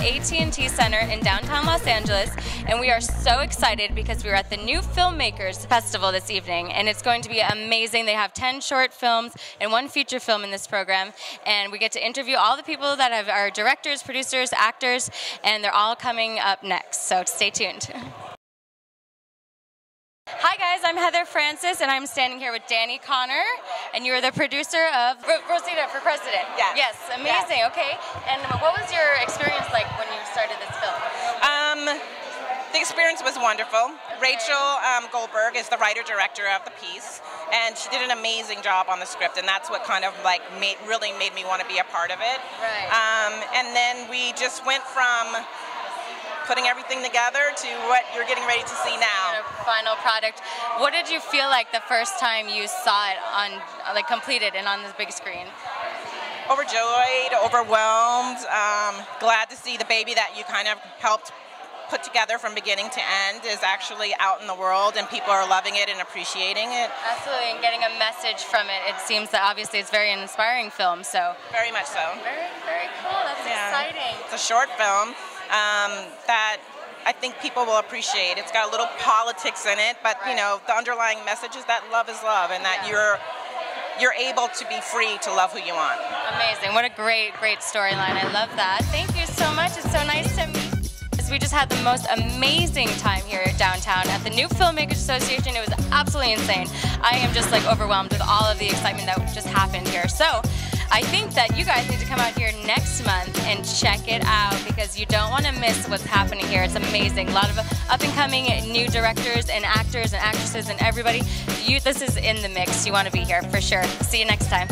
AT&T Center in downtown Los Angeles, and we are so excited because we're at the New Filmmakers Festival this evening, and it's going to be amazing. They have 10 short films and one feature film in this program, and we get to interview all the people that have, are directors, producers, actors, and they're all coming up next, so stay tuned. Hi guys, I'm Heather Francis and I'm standing here with Danni Conner and you're the producer of R Rosita for President. Yes. Yes, amazing. Okay. And what was your experience like when you started this film? Um, the experience was wonderful. Rachel um, Goldberg is the writer director of the piece, and she did an amazing job on the script, and that's what kind of like made really made me want to be a part of it. Right. Um, and then we just went from putting everything together to what you're getting ready to see now. Final product. What did you feel like the first time you saw it on, like, completed and on the big screen? Overjoyed, overwhelmed, um, glad to see the baby that you kind of helped put together from beginning to end is actually out in the world and people are loving it and appreciating it. Absolutely, and getting a message from it. It seems that obviously it's very inspiring film, so. Very much so. Very, very cool. That's Yeah. exciting. It's a short film um, that I think people will appreciate. It's got a little politics in it, but you know the underlying message is that love is love, and that Yeah. you're you're able to be free to love who you want. Amazing. What a great, great storyline. I love that. Thank you so much. It's so nice to meet we just had the most amazing time here downtown at the New Filmmakers Association. It was absolutely insane. I am just like overwhelmed with all of the excitement that just happened here. So I think that you guys need to come out here next month and check it out because you don't want to miss what's happening here. It's amazing. A lot of up and coming new directors and actors and actresses and everybody. You, this is in the mix. You want to be here for sure. See you next time.